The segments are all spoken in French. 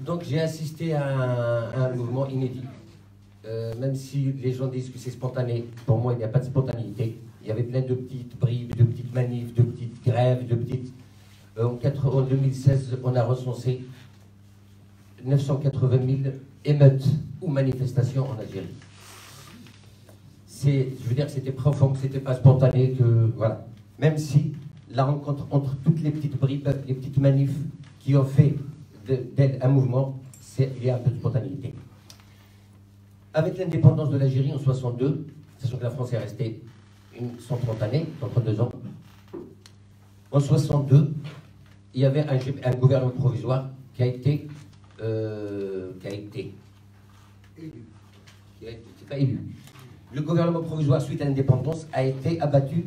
Donc j'ai assisté à un, mouvement inédit. Euh, même si les gens disent que c'est spontané, pour moi il n'y a pas de spontanéité. Il y avait plein de petites bribes, de petites manifs, de petites grèves, de petites... Euh, en, quatre- en 2016, on a recensé 980 000 émeutes ou manifestations en Algérie. C'est, je veux dire c'était profond, que c'était pas spontané, que voilà. Même si la rencontre entre toutes les petites bribes, les petites manifs qui ont fait d'elle un mouvement, il y a un peu de spontanéité. Avec l'indépendance de l'Algérie en 62, sachant que la France est restée une 130 années, 132 ans, en 62, il y avait un, gouvernement provisoire qui a été, euh, qui a été, qui a pas élu. Le gouvernement provisoire suite à l'indépendance a été abattu,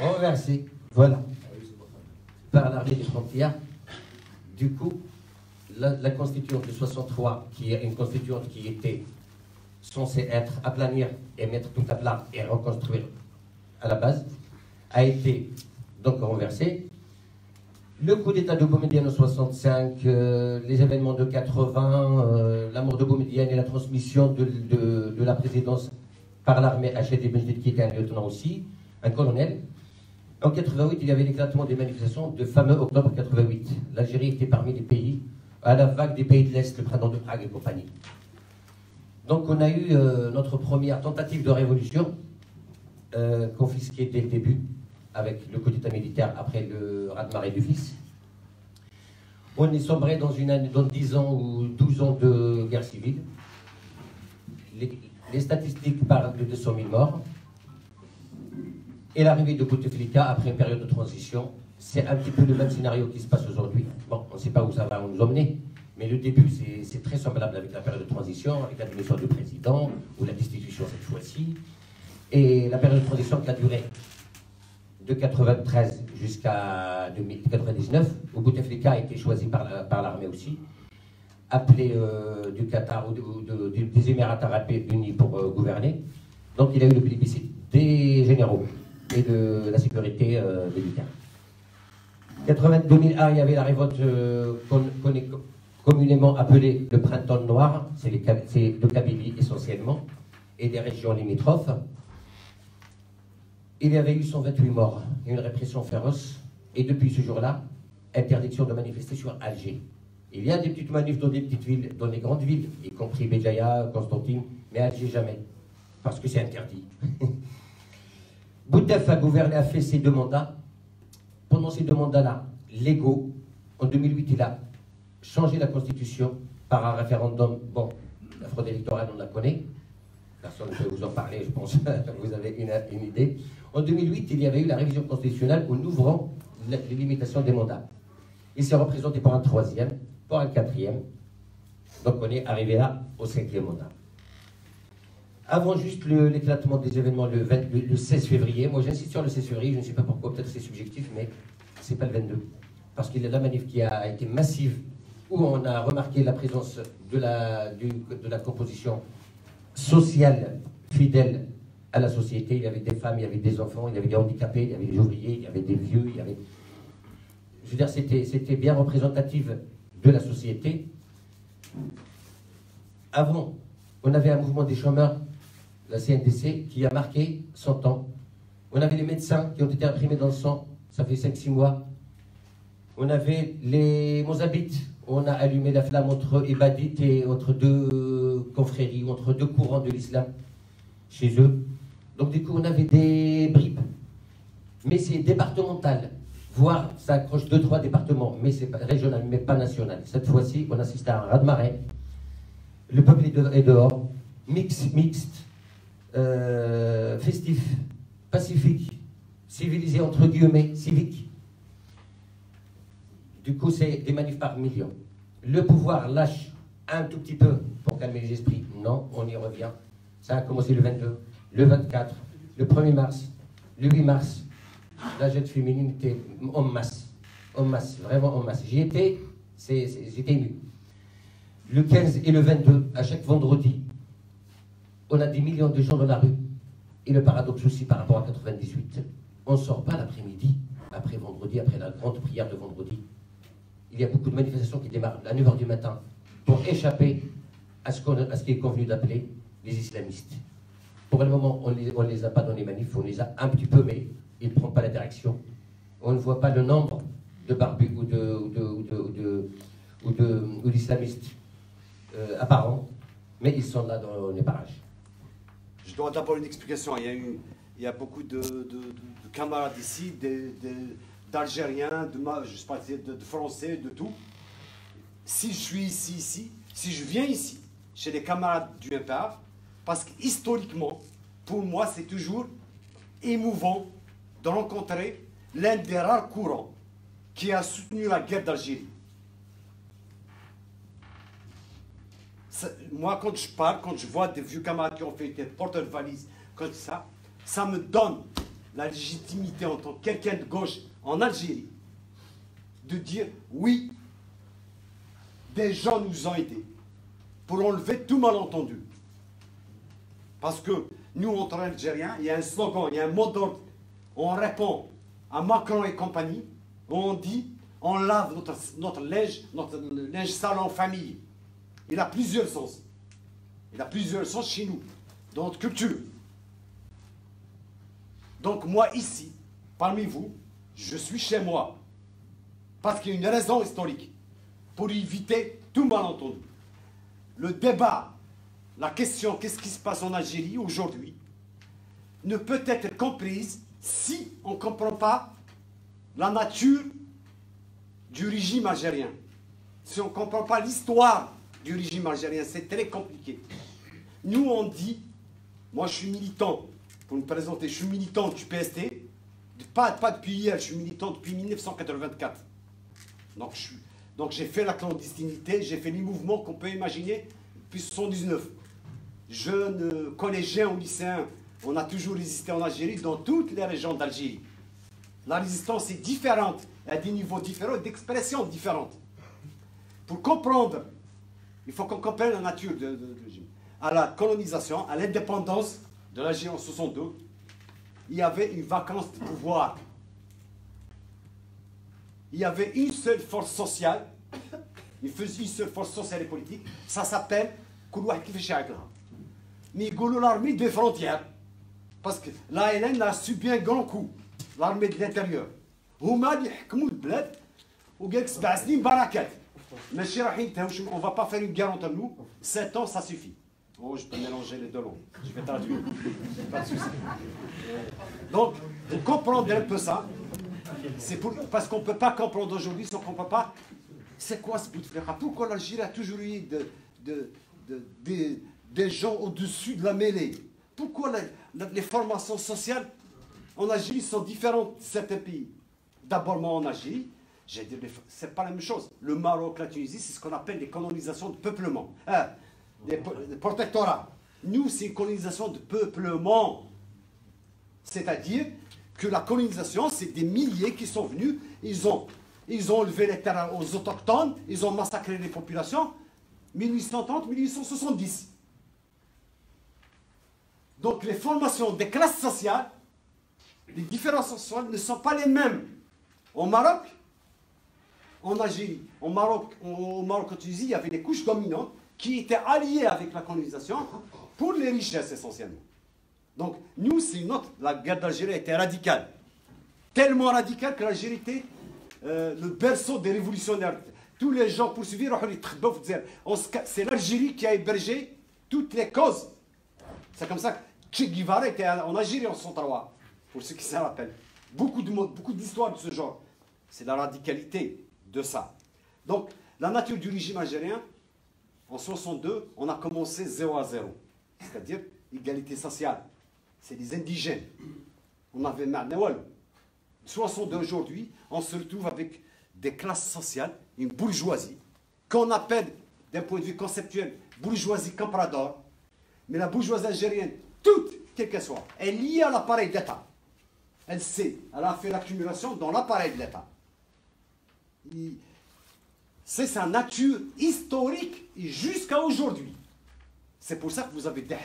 renversé, voilà, par l'armée des frontières. Du coup, la, la constituante de 63, qui est une constituante qui était censée être aplanir et mettre tout à plat et reconstruire à la base, a été donc renversée. Le coup d'État de Boumedienne en 65, euh, les événements de 80, euh, la mort de Boumedienne et la transmission de, la présidence par l'armée HD Bejdid, qui était un lieutenant aussi, un colonel. En 88, il y avait l'éclatement des manifestations de fameux octobre 88. L'Algérie était parmi les pays à la vague des pays de l'Est, le printemps de Prague et compagnie. Donc on a eu euh, notre première tentative de révolution, euh, confisquée dès le début, avec le coup d'État militaire après le raz-de-marée du fils. On est sombré dans, une année, dans 10 ans ou 12 ans de guerre civile. Les, les statistiques parlent de 200 000 morts. Et l'arrivée de Bouteflika après une période de transition, c'est un petit peu le même scénario qui se passe aujourd'hui. Bon, on ne sait pas où ça va nous emmener, mais le début, c'est- très semblable avec la période de transition, avec la démission du président, ou la destitution cette fois-ci, et la période de transition qui a duré de 93 jusqu'à 2099, où Bouteflika a été choisi par la- par l'armée aussi, appelé euh, du Qatar ou, des Émirats arabes unis pour euh, gouverner. Donc il a eu le plébiscite des généraux et de la sécurité euh, militaire. 80 2001, il y avait la révolte euh, communément appelée le printemps noir, c'est de Kabylie essentiellement, et des régions limitrophes. Il y avait eu 128 morts, une répression féroce, et depuis ce jour-là, interdiction de manifester sur Alger. Il y a des petites manifs dans des petites villes, dans les grandes villes, y compris Béjaïa, Constantine, mais Alger jamais, parce que c'est interdit. Boutef a gouverné, a fait ses deux mandats. Pendant ces deux mandats-là, légaux, en 2008, il a changé la constitution par un référendum. Bon, la fraude électorale, on la connaît. Personne ne peut vous en parler, je pense. vous avez une, idée. En 2008, il y avait eu la révision constitutionnelle en ouvrant les limitations des mandats. Il s'est représenté pour un troisième, pour un quatrième. Donc on est arrivé là au cinquième mandat. Avant juste l'éclatement des événements le, 20 le- le 16 février, moi j'insiste sur le 16 février, je ne sais pas pourquoi, peut-être c'est subjectif, mais c'est pas le 22. Parce qu'il y a la manif qui a été massive, où on a remarqué la présence de la, composition sociale fidèle à la société. Il y avait des femmes, il y avait des enfants, il y avait des handicapés, il y avait des ouvriers, il y avait des vieux, il y avait... Je veux dire, c'était bien représentatif de la société. Avant, on avait un mouvement des chômeurs, la CNDC, qui a marqué 100 ans. On avait les médecins qui ont été imprimés dans le sang, ça fait 5-6 mois. On avait les Mozabites, on a allumé la flamme entre Ibadites et entre deux confréries, entre deux courants de l'islam chez eux. Donc du coup, on avait des bribes. Mais c'est départemental, voire ça accroche deux, trois départements, mais c'est régional, mais pas national. Cette fois-ci, on assiste à un raz-de-marée. Le peuple est, de- est dehors, mix, mixte, euh, festif, pacifique, civilisé entre guillemets, civique. Du coup, c'est des manifs par millions. Le pouvoir lâche un tout petit peu pour calmer les esprits. Non, on y revient. Ça a commencé le 22, le 24, le 1er mars, le 8 mars. La jeune féminine était en masse. En masse, vraiment en masse. J'y étais, j'étais ému. Le 15 et le 22, à chaque vendredi, on a des millions de gens dans la rue. Et le paradoxe aussi par rapport à 98, on ne sort pas l'après-midi, après vendredi, après la grande prière de vendredi. il y a beaucoup de manifestations qui démarrent à 9h du matin pour échapper à ce, à ce qui est convenu d'appeler les islamistes. Pour le moment, on ne les, a pas dans les manifs, on les a un petit peu, mais ils ne prennent pas la direction. On ne voit pas le nombre de barbus ou d'islamistes apparents, mais ils sont là dans les parages. Je dois d'abord une explication. Il y a, beaucoup de, camarades ici, d'Algériens, de, Français, de tout. Si je suis ici, ici, si je viens ici, chez les camarades du MPA, parce qu'historiquement, pour moi, c'est toujours émouvant de rencontrer l'un des rares courants qui a soutenu la guerre d'Algérie. Moi, quand je parle, quand je vois des vieux camarades qui ont fait des porteurs de valises, comme ça, ça me donne la légitimité en tant que quelqu'un de gauche en Algérie de dire oui, des gens nous ont aidés pour enlever tout malentendu. Parce que nous, entre Algériens, il y a un slogan, il y a un mot d'ordre. On répond à Macron et compagnie, on dit on lave notre, linge, notre linge sale en famille. Il a plusieurs sens. Il a plusieurs sens chez nous, dans notre culture. Donc moi, ici, parmi vous, je suis chez moi. Parce qu'il y a une raison historique. Pour éviter tout malentendu. Le débat, la question qu'est-ce qui se passe en Algérie aujourd'hui, ne peut être comprise si on ne comprend pas la nature du régime algérien. Si on ne comprend pas l'histoire du régime algérien, c'est très compliqué. Nous, on dit, moi je suis militant, pour me présenter, je suis militant du PST, pas, pas depuis hier, je suis militant depuis 1984. Donc, donc j'ai fait la clandestinité, j'ai fait les mouvements qu'on peut imaginer depuis 79. Jeunes, collégiens ou lycéens, on a toujours résisté en Algérie, dans toutes les régions d'Algérie. La résistance est différente, à des niveaux différents, d'expressions différentes. Pour comprendre, il faut qu'on comprenne la nature de, régime. À la colonisation, à l'indépendance de l'Algérie en 62, il y avait une vacance de pouvoir. Il y avait une seule force sociale, il faisait une seule force sociale et politique, ça s'appelle mais l'armée des frontières. Parce que l'ALN a subi un grand coup, l'armée de l'intérieur. Houma, ils bled, ou Monsieur Rahim, on ne va pas faire une guerre entre nous. Sept ans, ça suffit. Oh, je peux mélanger les deux langues. Je vais traduire. Pas de. Donc, de comprendre un peu ça, c'est parce qu'on ne peut pas comprendre aujourd'hui sans qu'on ne peut pas. C'est quoi ce bout de frère? Pourquoi l'Algérie a toujours eu des, gens au-dessus de la mêlée? Pourquoi les formations sociales en Algérie sont différentes de certains pays? D'abord, moi en Algérie, c'est pas la même chose. Le Maroc, la Tunisie, c'est ce qu'on appelle les colonisations de peuplement. Hein? des, protectorats. Nous, c'est une colonisation de peuplement. C'est-à-dire que la colonisation, c'est des milliers qui sont venus, ils ont, ils ont les terres aux autochtones, ils ont massacré les populations, 1830-1870. Donc les formations des classes sociales, les différences sociales ne sont pas les mêmes. Au Maroc, en Algérie, au Maroc, au Maroc, en Tunisie, il y avait des couches dominantes qui étaient alliés avec la colonisation pour les richesses essentiellement. Donc, nous, c'est notre. La guerre d'Algérie était radicale. Tellement radicale que l'Algérie était euh, le berceau des révolutionnaires. Tous les gens poursuivis, c'est l'Algérie qui a hébergé toutes les causes. C'est comme ça que Che Guevara était en Algérie en 103, pour ceux qui s'en rappellent. Beaucoup d'histoires de, de ce genre. C'est la radicalité ça. Donc, la nature du régime algérien, en 62, on a commencé 0 à 0, c'est-à-dire égalité sociale. C'est les indigènes. On avait En 62 aujourd'hui, on se retrouve avec des classes sociales, une bourgeoisie, qu'on appelle, d'un point de vue conceptuel, bourgeoisie comprador. Mais la bourgeoisie algérienne, toute, quelle qu'elle soit, est liée à l'appareil d'État. Elle sait, elle a fait l'accumulation dans l'appareil de l'État c'est sa nature historique jusqu'à aujourd'hui. C'est pour ça que vous avez des.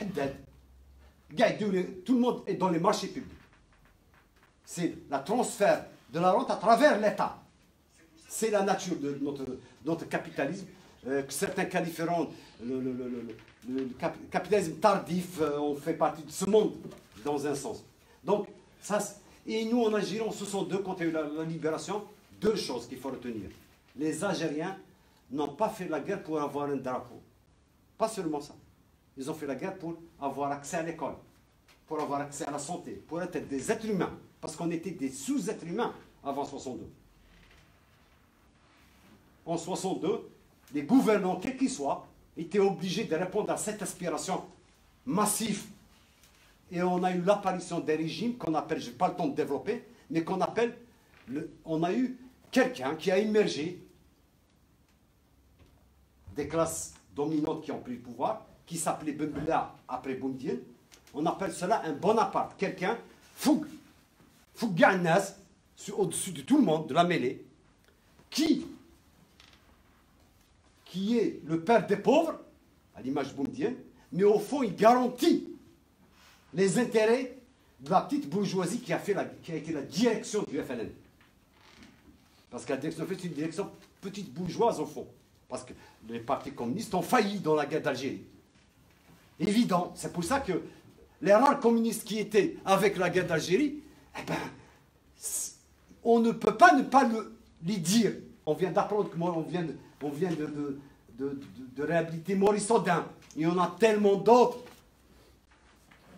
Tout le monde est dans les marchés publics. C'est le transfert de la rente à travers l'État. C'est la nature de notre, capitalisme, euh, certains qualifieront le, le- capitalisme tardif, euh, on fait partie de ce monde, dans un sens. Donc, ça, et nous, en Algérie, en 62, quand il la libération, deux choses qu'il faut retenir. Les Algériens n'ont pas fait la guerre pour avoir un drapeau. Pas seulement ça. Ils ont fait la guerre pour avoir accès à l'école, pour avoir accès à la santé, pour être des êtres humains. Parce qu'on était des sous-êtres humains avant 62. En 62, les gouvernants, quels qu'ils soient, étaient obligés de répondre à cette aspiration massive. Et on a eu l'apparition des régimes qu'on appelle, je n'ai pas le temps de développer, mais qu'on appelle, le- on a eu quelqu'un qui a émergé des classes dominantes qui ont pris le pouvoir, qui s'appelait Bella après Boumdien. On appelle cela un Bonaparte, quelqu'un fou, fou Gannaz, au-dessus de tout le monde, de la mêlée, qui, qui est le père des pauvres, à l'image Boumdien, mais au fond, il garantit les intérêts de la petite bourgeoisie qui a été la direction du FLN. Parce que la direction c'est une direction petite bourgeoise au fond. Parce que les partis communistes ont failli dans la guerre d'Algérie. Évident. C'est pour ça que les rares communistes qui étaient avec la guerre d'Algérie, eh ben, on ne peut pas ne pas le, les dire. On vient d'apprendre que on vient de, on vient de- de réhabiliter Maurice Audin. Il y en a tellement d'autres.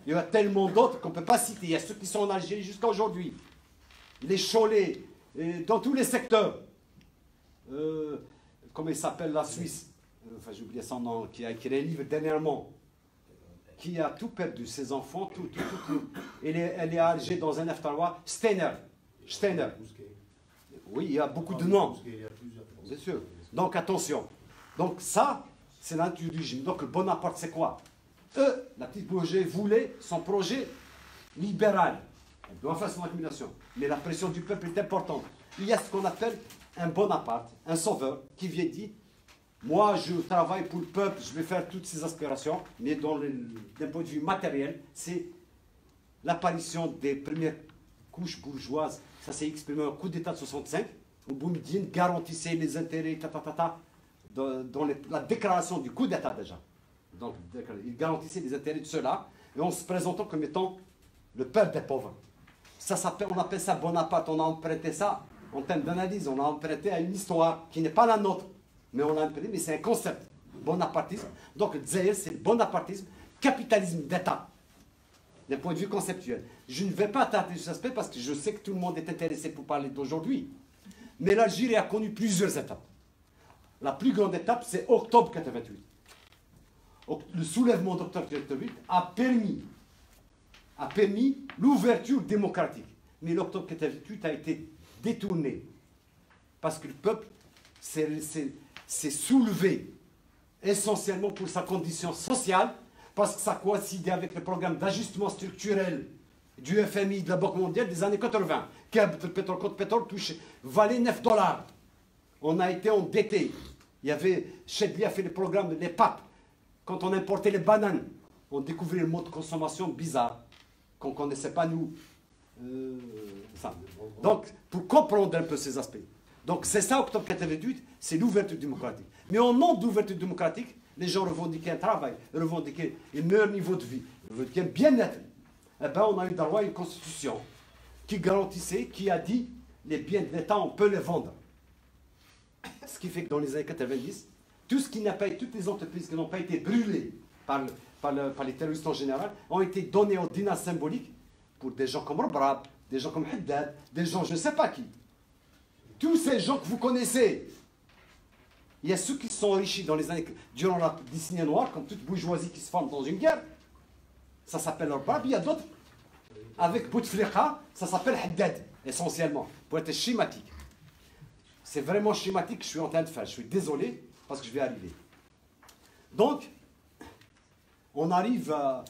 Il y en a tellement d'autres qu'on ne peut pas citer. Il y a ceux qui sont en Algérie jusqu'à aujourd'hui. Les Cholets, et dans tous les secteurs. Euh, comment il s'appelle la Suisse? Euh, Enfin, j'ai oublié son nom, qui a écrit un livre dernièrement. Qui a tout perdu, ses enfants, tout, tout, tout. tout. Elle, est, elle est Alger dans un afterwa. Steiner. Steiner. Oui, il y a beaucoup de noms. Bien sûr. Donc attention. Donc ça, c'est l'intérêt du régime. Donc le Bonaparte, c'est quoi? Eux, la petite bourgeoisie voulait son projet libéral. Elle doit faire son accumulation. Mais la pression du peuple est importante. Il y a ce qu'on appelle un Bonaparte, un sauveur, qui vient dire Moi, je travaille pour le peuple, je vais faire toutes ces aspirations, mais d'un point de vue matériel, c'est l'apparition des premières couches bourgeoises. Ça s'est exprimé au coup d'État de 65, où Boumediene garantissait les intérêts, dans, la déclaration du coup d'État déjà. Donc, il garantissait les intérêts de ceux-là, et en se présentant comme étant le père des pauvres. Ça s'appelle, on appelle ça Bonaparte, on a emprunté ça en termes d'analyse, on a emprunté à une histoire qui n'est pas la nôtre, mais on l'a emprunté, mais c'est un concept, bonapartisme. Donc, le Zaïre, c'est bonapartisme, capitalisme d'État, d'un point de vue conceptuel. Je ne vais pas attarder sur cet aspect parce que je sais que tout le monde est intéressé pour parler d'aujourd'hui. Mais l'Algérie a connu plusieurs étapes. La plus grande étape, c'est octobre 88. Oc- Le soulèvement d'octobre 88 a permis, a permis l'ouverture démocratique. Mais l'octobre 88 a été détourné parce que le peuple s'est soulevé essentiellement pour sa condition sociale, parce que ça coïncidait avec le programme d'ajustement structurel du FMI de la Banque mondiale des années 80, qui le pétrole contre pétrole valait 9 dollars. On a été endetté. Il y avait, Chedli a fait le programme des papes. Quand on importait les bananes, on découvrait le mode de consommation bizarre, qu'on ne connaissait pas nous. Euh. Donc, pour comprendre un peu ces aspects. Donc, c'est ça, octobre 88, c'est l'ouverture démocratique. Mais au nom d'ouverture démocratique, les gens revendiquaient un travail, revendiquaient un meilleur niveau de vie, revendiquaient un bien-être. Eh bien, on a eu droit une constitution qui garantissait, qui a dit les biens de l'État, on peut les vendre. Ce qui fait que dans les années 90, tout ce qui n'a pas, toutes les entreprises qui n'ont pas été brûlées par, le- par le- par les terroristes en général ont été données au dinar symbolique pour des gens comme Robrab, des gens comme Haddad, des gens je ne sais pas qui. Tous ces gens que vous connaissez. Il y a ceux qui sont enrichis dans les années, durant la décennie noire, comme toute bourgeoisie qui se forme dans une guerre. Ça s'appelle Robrab. Il y a d'autres. Avec Bouteflika, ça s'appelle Haddad, essentiellement, pour être schématique. C'est vraiment schématique que je suis en train de faire. Je suis désolé parce que je vais arriver. Donc, on arrive à,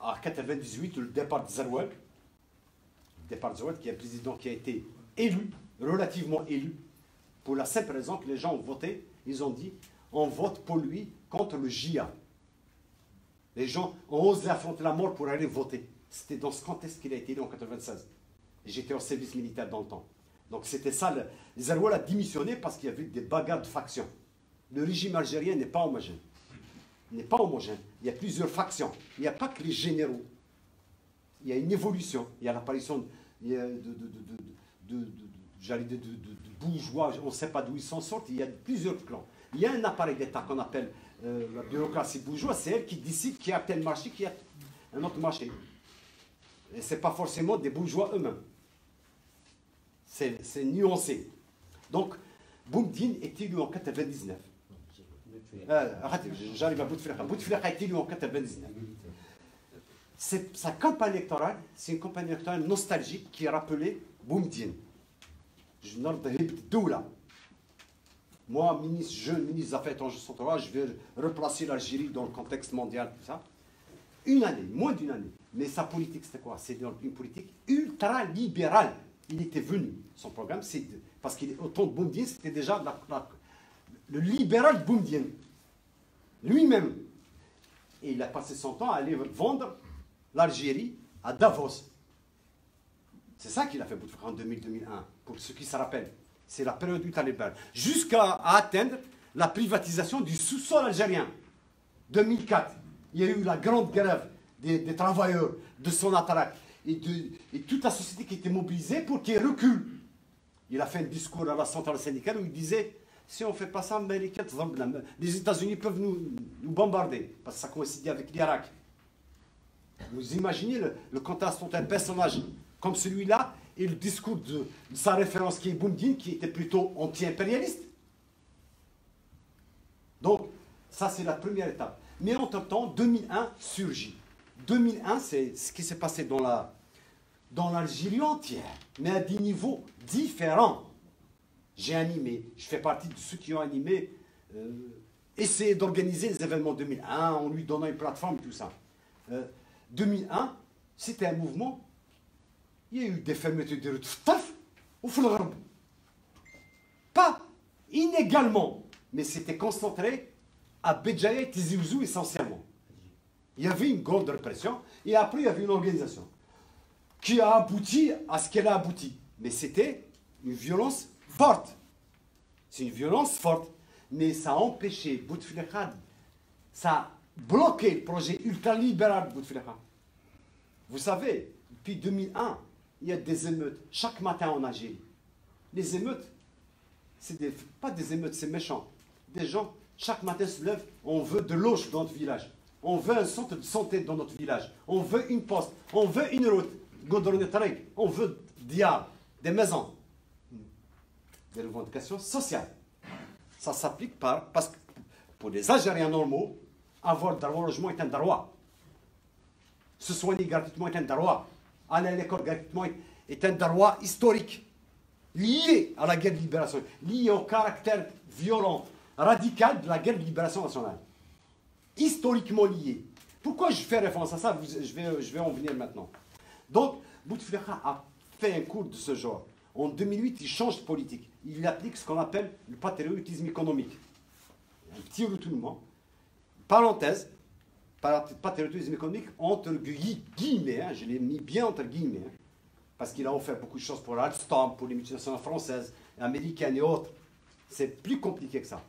à 98, le départ de Zerouel. Le départ de qui est un président qui a été élu, relativement élu, pour la simple raison que les gens ont voté. Ils ont dit on vote pour lui contre le JIA. Les gens ont osé affronter la mort pour aller voter. C'était dans ce contexte qu'il a été élu en 96. J'étais au service militaire dans le temps. Donc c'était ça, le, a démissionné parce qu'il y avait des bagarres de factions. Le régime algérien n'est pas homogène. N'est pas homogène. Il y a plusieurs factions. Il n'y a pas que les généraux. Il y a une évolution. Il y a l'apparition de, de, bourgeois. On ne sait pas d'où ils s'en sortent. Il y a plusieurs clans. Il y a un appareil d'État qu'on appelle euh, la bureaucratie bourgeoise. C'est elle qui décide qu'il y a tel marché, qu'il y a un autre marché. Et ce n'est pas forcément des bourgeois eux-mêmes. C'est nuancé. Donc, Boumdine est élu en 99. Euh, j'arrive à Bouteflika. Bouteflika est élu en 99. Sa campagne électorale, c'est une campagne électorale nostalgique qui rappelée Boumdine. Je Doula. Moi, ministre, jeune ministre des Affaires étrangères je vais replacer l'Algérie dans le contexte mondial, tout ça. Une année, moins d'une année. Mais sa politique, c'était quoi? C'est une politique ultra-libérale. Il était venu. Son programme, c'est parce qu'au temps de c'était déjà le libéral Boumdien. Lui-même. Et il a passé son temps à aller vendre l'Algérie à Davos. C'est ça qu'il a fait en 2000-2001, pour ceux qui se rappellent. C'est la période ultralibérale. Jusqu'à atteindre la privatisation du sous-sol algérien. 2004 il y a eu la grande grève des, travailleurs de son attaque et, et, toute la société qui était mobilisée pour qu'il recule. Il a fait un discours à la centrale syndicale où il disait si on ne fait pas ça, les États-Unis peuvent nous, bombarder, parce que ça coïncidait avec l'Irak. Vous imaginez le, le contraste entre un personnage comme celui-là et le discours de, sa référence qui est Boumdine, qui était plutôt anti-impérialiste. Donc, ça c'est la première étape. Mais entre-temps, 2001 surgit. 2001, c'est ce qui s'est passé dans la dans l'Algérie entière, mais à des niveaux différents. J'ai animé, je fais partie de ceux qui ont animé, euh, essayé d'organiser les événements 2001 en lui donnant une plateforme, tout ça. 2001, euh, c'était un mouvement. Il y a eu des fermetures de routes au Pas inégalement, mais c'était concentré à Béjaïa et Tizi essentiellement. Il y avait une grande répression et après il y avait une organisation qui a abouti à ce qu'elle a abouti. Mais c'était une violence forte. C'est une violence forte. Mais ça a empêché Bouteflika, ça a bloqué le projet ultralibéral de Bouteflika. Vous savez, depuis 2001, il y a des émeutes chaque matin en Algérie. Les émeutes, c'est pas des émeutes, c'est méchant. Des gens chaque matin se lève, on veut de l'eau dans notre village. On veut un centre de santé dans notre village. On veut une poste. On veut une route. On veut des maisons. Des revendications sociales. Ça s'applique par, parce que pour les Algériens normaux, avoir un logement est un droit. Se soigner gratuitement est un droit. Aller à l'école gratuitement est un droit historique, lié à la guerre de libération, lié au caractère violent radical de la guerre de libération nationale. Historiquement lié. Pourquoi je fais référence à ça? Je vais, je vais en venir maintenant. Donc, Bouteflika a fait un cours de ce genre. En 2008, il change de politique. Il applique ce qu'on appelle le patriotisme économique. Un petit retournement. Parenthèse, patriotisme économique entre guillemets, hein, je l'ai mis bien entre guillemets, hein, parce qu'il a offert beaucoup de choses pour Alstom, pour les multinationales françaises, américaines et autres. C'est plus compliqué que ça.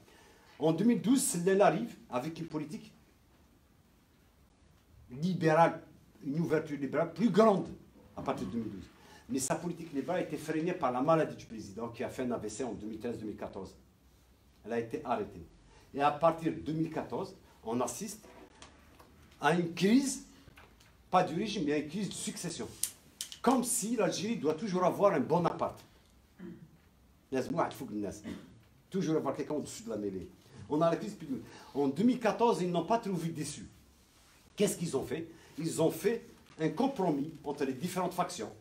En 2012, elle arrive avec une politique libérale, une ouverture libérale plus grande à partir de 2012. Mais sa politique libérale a été freinée par la maladie du président qui a fait un AVC en 2013-2014. Elle a été arrêtée. Et à partir de 2014, on assiste à une crise, pas du régime, mais à une crise de succession. Comme si l'Algérie doit toujours avoir un bon appart. Toujours avoir quelqu'un au-dessus de la mêlée. On a la crise En 2014, ils n'ont pas trouvé déçu. Qu'est-ce qu'ils ont fait? Ils ont fait un compromis entre les différentes factions.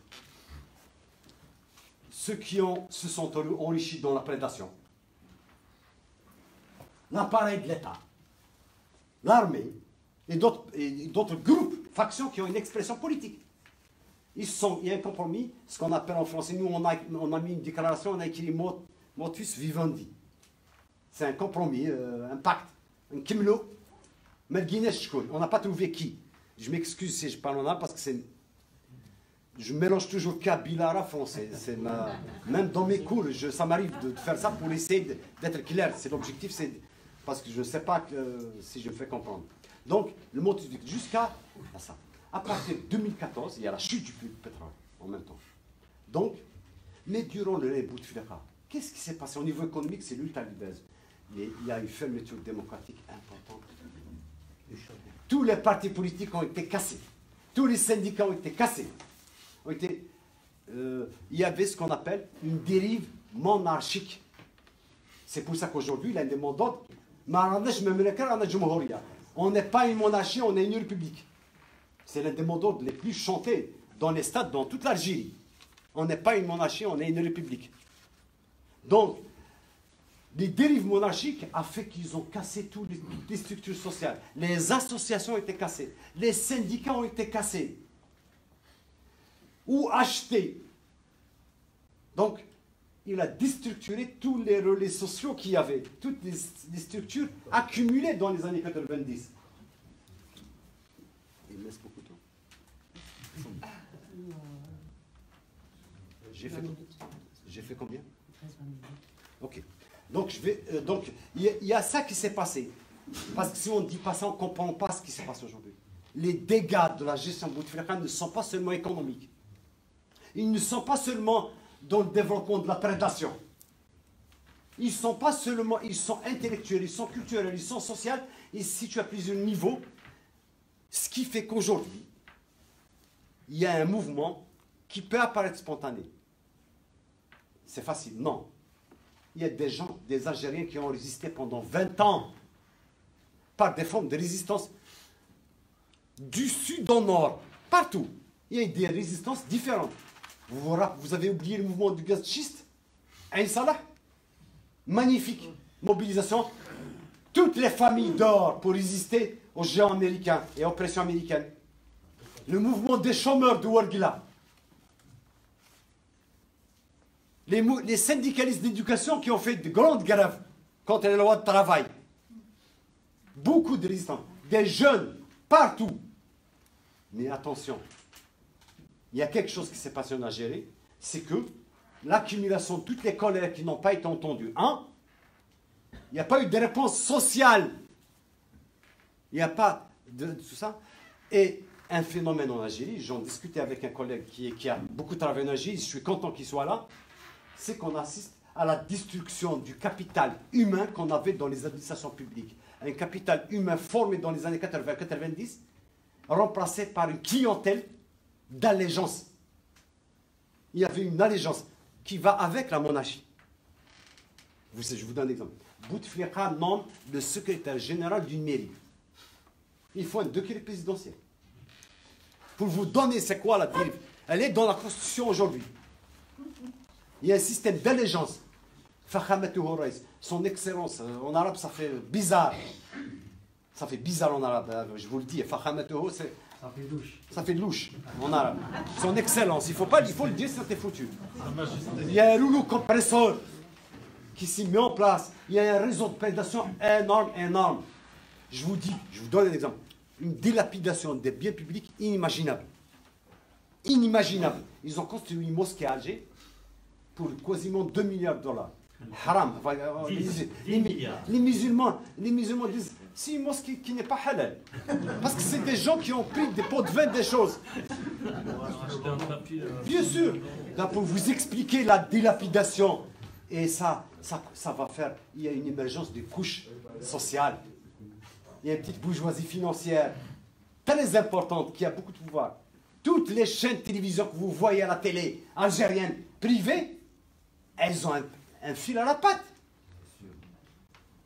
Ceux qui se sont enrichis dans la prédation, l'appareil de l'État, l'armée et d'autres groupes, factions qui ont une expression politique. Ils sont, il y a un compromis, ce qu'on appelle en français, nous on a, on a mis une déclaration, on a écrit motus vivendi. C'est un compromis, euh, un pacte, un kimlo. Mais on n'a pas trouvé qui. Je m'excuse si je parle en arabe parce que c'est. Je mélange toujours Kabila français. C'est Même dans mes cours, ça m'arrive de faire ça pour essayer d'être clair. C'est l'objectif, c'est parce que je ne sais pas que, si je fais comprendre. Donc, le mot jusqu'à ça. À partir de 2014, il y a la chute du pétrole en même temps. Donc, mais durant le Bouteflika, qu'est-ce qui s'est passé au niveau économique? C'est l'ultralibéralisme. Il y a une fermeture démocratique importante. Tous les partis politiques ont été cassés. Tous les syndicats ont été cassés. Euh, il y avait ce qu'on appelle une dérive monarchique. C'est pour ça qu'aujourd'hui, l'indépendance, on n'est pas une monarchie, on est une république. C'est l'un des mots les plus chantés dans les stades, dans toute l'Algérie. On n'est pas une monarchie, on est une république. Donc, les dérives monarchiques ont fait qu'ils ont cassé toutes les, structures sociales. Les associations ont été cassées. Les syndicats ont été cassés. Ou achetés. Donc, il a déstructuré tous les relais sociaux qu'il y avait, toutes les, structures accumulées dans les années 90. Il laisse beaucoup de temps. J'ai fait, j'ai fait combien? Ok. Donc, je vais, euh, donc il y, a ça qui s'est passé. Parce que si on ne dit pas ça, on ne comprend pas ce qui se passe aujourd'hui. Les dégâts de la gestion Bouteflika ne sont pas seulement économiques. Ils ne sont pas seulement dans le développement de la prédation. Ils sont pas seulement, ils sont intellectuels, ils sont culturels, ils sont sociaux, ils se situent à plusieurs niveaux. Ce qui fait qu'aujourd'hui, il y a un mouvement qui peut apparaître spontané. C'est facile, non. Il y a des gens, des Algériens qui ont résisté pendant 20 ans par des formes de résistance du sud au nord, partout. Il y a des résistances différentes. Vous, avez oublié le mouvement du gaz schiste Ain Salah Magnifique mobilisation. Toutes les familles d'or pour résister aux géants américains et aux pressions américaines. Le mouvement des chômeurs de Wargila. Les, les syndicalistes d'éducation qui ont fait de grandes grèves contre les lois de travail. Beaucoup de résistants. Des jeunes, partout. Mais attention, il y a quelque chose qui s'est passé en Algérie, c'est que l'accumulation de toutes les colères qui n'ont pas été entendues. Un, il n'y a pas eu de réponse sociale. Il n'y a pas de, tout ça. Et un phénomène en Algérie, j'en discutais avec un collègue qui, qui a beaucoup travaillé en Algérie, je suis content qu'il soit là, c'est qu'on assiste à la destruction du capital humain qu'on avait dans les administrations publiques. Un capital humain formé dans les années 80-90, remplacé par une clientèle d'allégeance. Il y avait une allégeance qui va avec la monarchie. je vous donne un exemple. Bouteflika nomme le secrétaire général d'une mairie. Il faut un décret présidentiel. Pour vous donner c'est quoi la dérive. Elle est dans la Constitution aujourd'hui. Il y a un système d'allégeance. Son excellence, euh, en arabe ça fait bizarre. Ça fait bizarre en arabe, je vous le dis. Ça fait louche. Ça fait louche en arabe. Son excellence. Il faut, pas, il faut le dire, c'était foutu. Il y a un rouleau compresseur qui s'est mis en place. Il y a un réseau de prédation énorme, énorme. Je vous dis, je vous donne un exemple. Une dilapidation des biens publics inimaginable. Inimaginable. Ils ont construit une mosquée à Alger pour quasiment 2 milliards de dollars. Haram. les, musulmans, les musulmans disent c'est une mosquée qui n'est pas halal. Parce que c'est des gens qui ont pris des pots de vin, des choses. Bien sûr. pour vous expliquer la dilapidation. Et ça, ça, ça va faire. Il y a une émergence des couches sociales. Il y a une petite bourgeoisie financière très importante qui a beaucoup de pouvoir. Toutes les chaînes de télévision que vous voyez à la télé, algérienne, privées, elles ont un, un fil à la patte.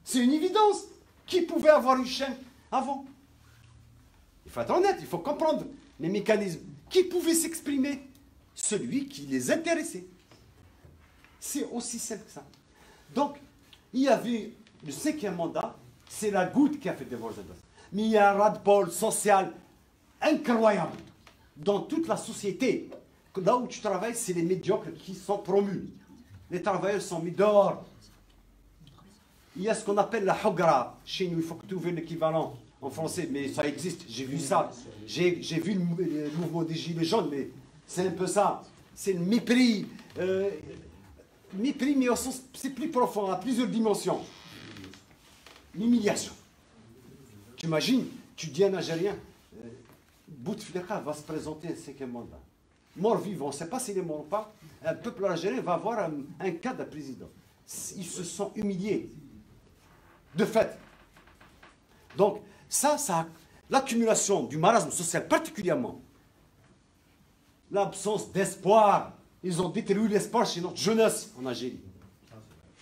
C'est une évidence. Qui pouvait avoir une chaîne avant? Il faut être honnête, il faut comprendre les mécanismes. Qui pouvait s'exprimer? Celui qui les intéressait. C'est aussi simple que ça. Donc, il y avait le cinquième mandat, c'est la goutte qui a fait dévorer Mais il y a un ras-de-bol social incroyable dans toute la société. Là où tu travailles, c'est les médiocres qui sont promus. Les travailleurs sont mis dehors il y a ce qu'on appelle la hogra. Chez nous, il faut ouvres l'équivalent en français, mais ça existe. J'ai vu ça. J'ai vu le, mouvement des Gilets jaunes, mais C'est un peu ça. C'est le mépris. Euh, mépris, mais au sens, c'est plus profond, à plusieurs dimensions. L'humiliation. Tu imagines, tu dis à un Algérien, euh, Bouteflika va se présenter un cinquième mandat. Mort-vivant, on ne sait pas s'il est mort ou pas. Un peuple algérien va avoir un, un cas de président. Ils se sont humiliés. De fait. Donc, ça, ça, l'accumulation du marasme social particulièrement, l'absence d'espoir. Ils ont détruit l'espoir chez notre jeunesse en Algérie.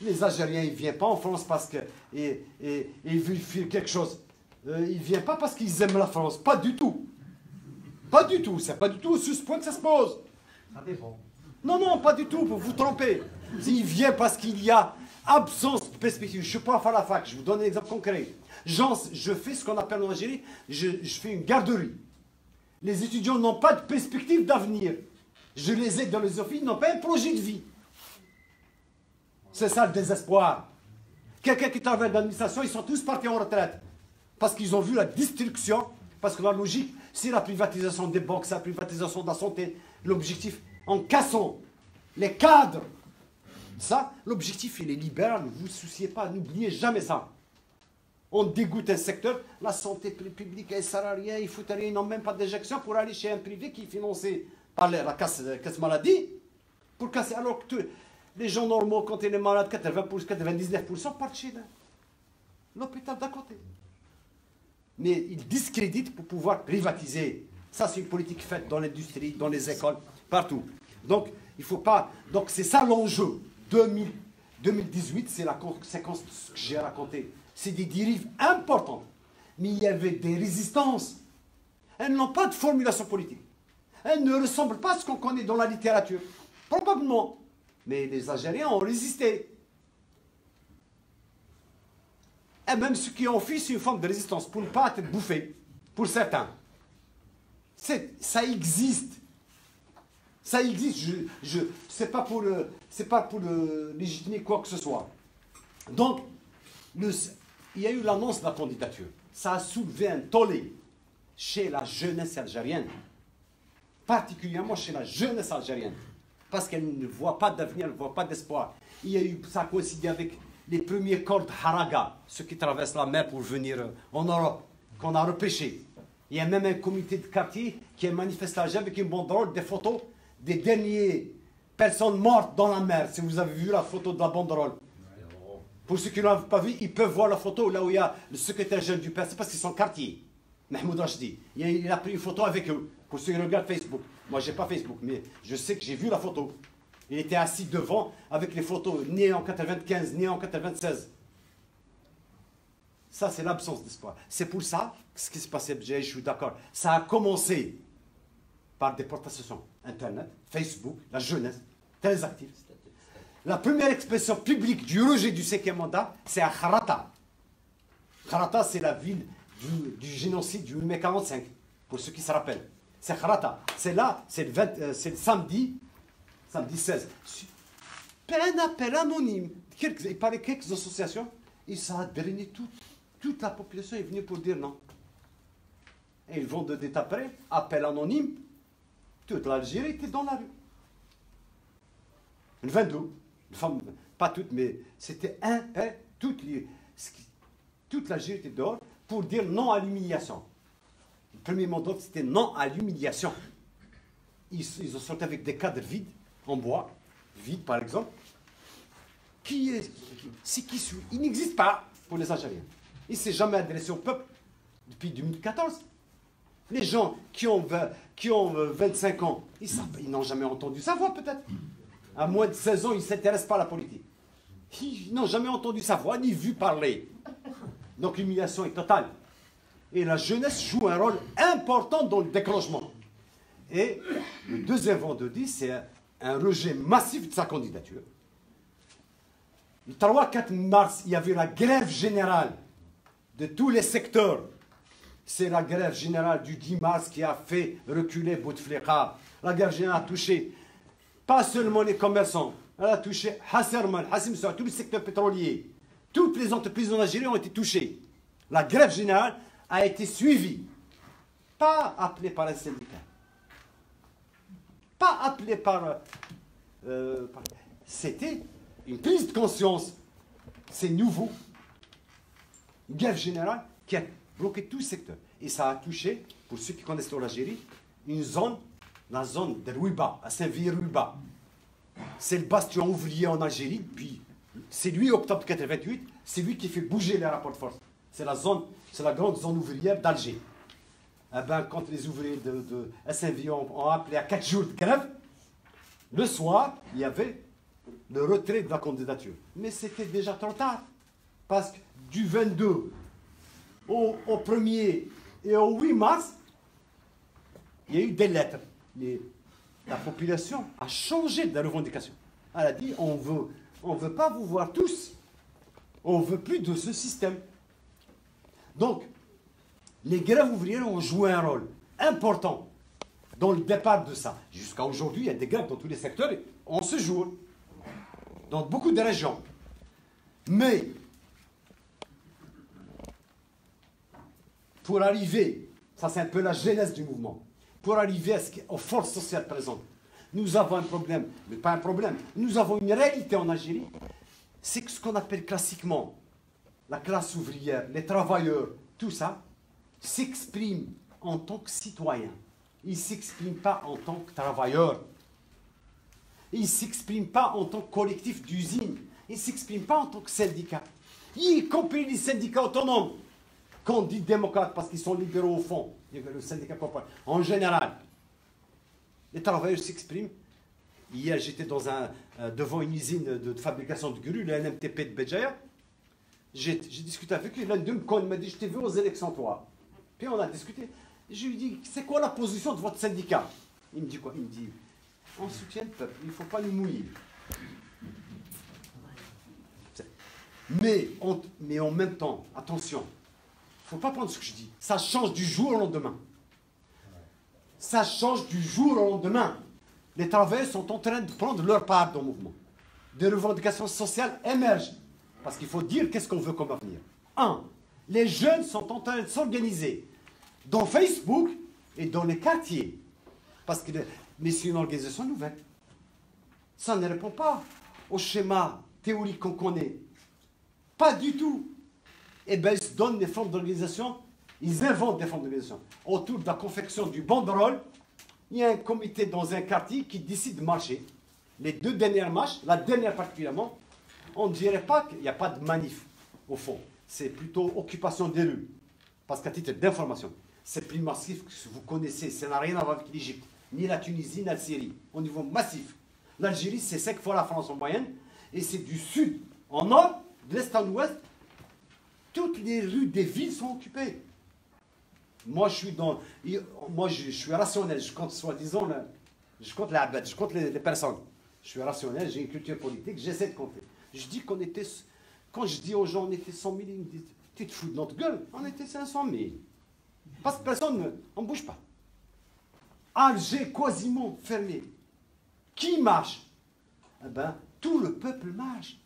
Les Algériens, ils ne viennent pas en France parce qu'ils veulent faire quelque chose. Euh, ils ne viennent pas parce qu'ils aiment la France. Pas du tout. Pas du tout. C'est pas du tout sur ce point que ça se pose. Ça dépend. Non, non, pas du tout. Vous vous trompez. Ils viennent parce qu'il y a absence de perspective. Je ne suis pas à la fac. Je vous donne un exemple concret. je fais ce qu'on appelle en Algérie, je, fais une garderie. Les étudiants n'ont pas de perspective d'avenir. Je les aide dans les offices, ils n'ont pas un projet de vie. C'est ça le désespoir. Quelqu'un qui travaille dans l'administration, ils sont tous partis en retraite. Parce qu'ils ont vu la destruction. Parce que la logique, c'est la privatisation des banques, c'est la privatisation de la santé. L'objectif, en cassant les cadres. Ça, l'objectif, il est libéral. Ne vous souciez pas, n'oubliez jamais ça on dégoûte un secteur, la santé publique, elle ne sert à rien, ils foutent rien, ils n'ont même pas d'éjection pour aller chez un privé qui est financé par la casse, casse maladie, pour casser, alors que les gens normaux, quand ils sont malades, 80%, 99% partent chez l'hôpital d'à côté. Mais ils discréditent pour pouvoir privatiser. Ça, c'est une politique faite dans l'industrie, dans les écoles, partout. Donc, il faut pas. Donc, c'est ça l'enjeu. 2018, c'est la conséquence de ce que j'ai raconté c'est des dérives importantes. Mais il y avait des résistances. Elles n'ont pas de formulation politique. Elles ne ressemblent pas à ce qu'on connaît dans la littérature. Probablement. Mais les Algériens ont résisté. Et même ceux qui ont fui, c'est une forme de résistance pour ne pas être bouffés, pour certains. Ça existe. Ça existe. Je, je, c'est pas pour le, légitimer quoi que ce soit. Donc, il y a eu l'annonce de la candidature. Ça a soulevé un tollé chez la jeunesse algérienne, particulièrement chez la jeunesse algérienne, parce qu'elle ne voit pas d'avenir, elle ne voit pas d'espoir. Il y a eu, ça a coïncidé avec les premiers corps de Haraga, ceux qui traversent la mer pour venir euh, en Europe, qu'on a repêché. Il y a même un comité de quartier qui a manifesté avec une banderole des photos des dernières personnes mortes dans la mer. Si vous avez vu la photo de la banderole, pour ceux qui ne l'ont pas vu, ils peuvent voir la photo là où il y a le secrétaire jeune du père. C'est parce qu'ils sont quartier. Mahmoud Rashdi. Il a pris une photo avec eux. Pour ceux qui regardent Facebook. Moi, je n'ai pas Facebook, mais je sais que j'ai vu la photo. Il était assis devant avec les photos, né en 95, né en 96. Ça, c'est l'absence d'espoir. C'est pour ça que ce qui s'est passé, je suis d'accord. Ça a commencé par des protestations Internet, Facebook, la jeunesse, très active. La première expression publique du rejet du cinquième mandat, c'est à Kharata. Kharata, c'est la ville du, génocide du mai 45, pour ceux qui se rappellent. C'est Kharata. C'est là, c'est le, euh, le, samedi, samedi 16. Un appel anonyme. Quelques, il parlait quelques associations, et ça a drainé toute, toute la population est venue pour dire non. Et ils vont de après, appel anonyme, toute l'Algérie était dans la rue. Le 22 pas toutes, mais c'était un, un toute, les, toute la était dehors pour dire non à l'humiliation. Le premier mot c'était non à l'humiliation. Ils, ils ont sorti avec des cadres vides, en bois, vides par exemple. Qui est, c'est qui Il n'existe pas pour les Algériens. Il ne s'est jamais adressé au peuple depuis 2014. Les gens qui ont, qui ont 25 euh, ans, ils, ils n'ont jamais entendu sa voix peut-être à moins de 16 ans, ils ne s'intéressent pas à la politique. Ils n'ont jamais entendu sa voix ni vu parler. Donc l'humiliation est totale. Et la jeunesse joue un rôle important dans le déclenchement. Et le deuxième vendredi, c'est un rejet massif de sa candidature. Le 3-4 mars, il y avait la grève générale de tous les secteurs. C'est la grève générale du 10 mars qui a fait reculer Bouteflika. La grève générale a touché pas seulement les commerçants. Elle a touché Hasserman, Hassim tous les secteurs pétroliers. Toutes les entreprises en Algérie ont été touchées. La grève générale a été suivie. Pas appelée par un syndicat. pas appelé par... euh, par- C'était une prise de conscience. C'est nouveau. Une guerre générale qui a bloqué tout secteur. Et ça a touché, pour ceux qui connaissent l'Algérie, une zone, la zone de Rouiba, à Saint-Vir-Rouiba. C'est le bastion ouvrier en Algérie, puis c'est lui, octobre 88, c'est lui qui fait bouger les rapports de force. C'est la zone, c'est la grande zone ouvrière d'Alger. Eh ben, quand les ouvriers de, de SNV ont, ont appelé à 4 jours de grève, le soir, il y avait le retrait de la candidature. Mais c'était déjà trop tard. Parce que du 22 au, au 1er et au 8 mars, il y a eu des lettres. La population a changé de revendication. Elle a dit on veut, on veut pas vous voir tous. On veut plus de ce système. Donc, les grèves ouvrières ont joué un rôle important dans le départ de ça. Jusqu'à aujourd'hui, il y a des grèves dans tous les secteurs en ce jour, dans beaucoup de régions. Mais, pour arriver, ça c'est un peu la genèse du mouvement, pour arriver aux forces sociales présentes, nous avons un problème, mais pas un problème, nous avons une réalité en Algérie, c'est que ce qu'on appelle classiquement la classe ouvrière, les travailleurs, tout ça, s'exprime en tant que citoyen. Il ne s'exprime pas en tant que travailleur. Il ne s'exprime pas en tant que collectif d'usine. Il ne s'exprime pas en tant que syndicat. Y compris les syndicats autonomes. Qu'on dit démocrates parce qu'ils sont libéraux au fond. Le syndicat populaire. En général, les travailleurs s'expriment. Hier, j'étais euh, devant une usine de, fabrication de grues, le NMTP de Béjaïa. J'ai discuté avec lui. L'un d'eux m'a dit Je t'ai vu aux élections, toi. Puis on a discuté. Je lui ai dit C'est quoi la position de votre syndicat? Il me dit quoi? Il me dit On soutient le peuple, il ne faut pas nous mouiller. Mais, on- en même temps, attention, faut pas prendre ce que je dis. Ça change du jour au lendemain. Ça change du jour au lendemain. Les travailleurs sont en train de prendre leur part dans le mouvement. Des revendications sociales émergent. Parce qu'il faut dire qu'est-ce qu'on veut comme avenir. Un, les jeunes sont en train de s'organiser dans Facebook et dans les quartiers. Parce que, c'est une organisation nouvelle. Ça ne répond pas au schéma théorique qu'on connaît. Pas du tout. Eh bien, ils se donnent des formes d'organisation, ils inventent des formes d'organisation. Autour de la confection du banderole, il y a un comité dans un quartier qui décide de marcher. Les deux dernières marches, la dernière particulièrement, on ne dirait pas qu'il n'y a pas de manif, au fond. C'est plutôt occupation des rues. Parce qu'à titre d'information, c'est plus massif que ce que vous connaissez. Ça n'a rien à voir avec l'Égypte, ni la Tunisie, ni la Syrie. Au niveau massif. L'Algérie, c'est cinq fois la France en moyenne. Et c'est du sud en nord, de l'est en ouest. Toutes les rues des villes sont occupées. Moi, je suis dans. Moi, je, suis rationnel. Je compte, soi-disant, je compte la bête, je compte les, personnes. Je suis rationnel, j'ai une culture politique, j'essaie de compter. Je dis qu'on était. Quand je dis aux gens on était 100 000, ils me disent Tu te fous de notre gueule? On était 500 000. Parce que personne, ne- on ne bouge pas. Alger quasiment fermé. Qui marche? Eh ben, tout le peuple marche.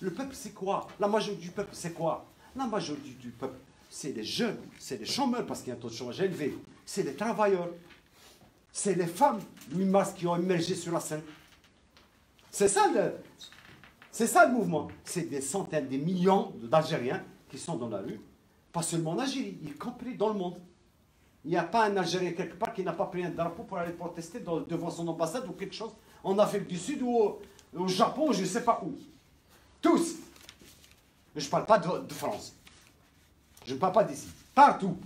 Le peuple, c'est quoi? La majorité du peuple, c'est quoi? La majorité du peuple, c'est les jeunes, c'est les chômeurs, parce qu'il y a un taux de chômage élevé. C'est les travailleurs. C'est les femmes, Louis Mars, qui ont émergé sur la scène. C'est ça le, c'est ça le mouvement. C'est des centaines, des millions d'Algériens qui sont dans la rue, pas seulement en Algérie, y compris dans le monde. Il n'y a pas un Algérien quelque part qui n'a pas pris un drapeau pour aller protester devant son ambassade ou quelque chose en Afrique du Sud ou au Japon, je ne sais pas où. Tous. Mais je ne parle pas de, France. Je ne parle pas d'ici. Partout.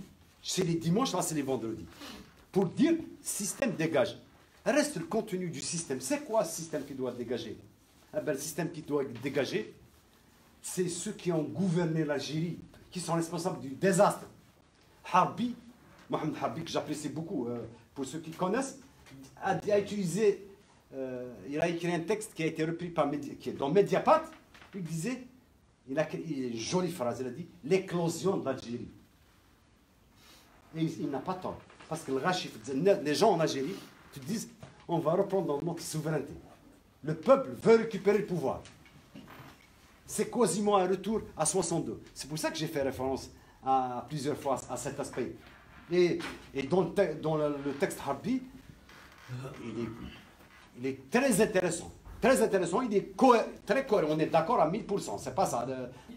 C'est les dimanches, c'est les vendredis. Pour dire, système dégage. Reste le contenu du système. C'est quoi ce système qui doit dégager? Eh ben, Le système qui doit dégager, c'est ceux qui ont gouverné l'Algérie, qui sont responsables du désastre. Harbi, Mohamed Harbi, que j'apprécie beaucoup, euh, pour ceux qui connaissent, a, utilisé, euh, il a écrit un texte qui a été repris par, qui dans Mediapart. Il disait, il a écrit une jolie phrase, il a dit l'éclosion de l'Algérie. Et il, n'a pas tort. Parce que le Rachid, les gens en Algérie te disent on va reprendre notre souveraineté. Le peuple veut récupérer le pouvoir. C'est quasiment un retour à 62. C'est pour ça que j'ai fait référence à, plusieurs fois à cet aspect. Et, et dans, le, dans texte Harbi, il est, très intéressant. Très intéressant, il est très cohérent. On est d'accord à 1000%, c'est pas ça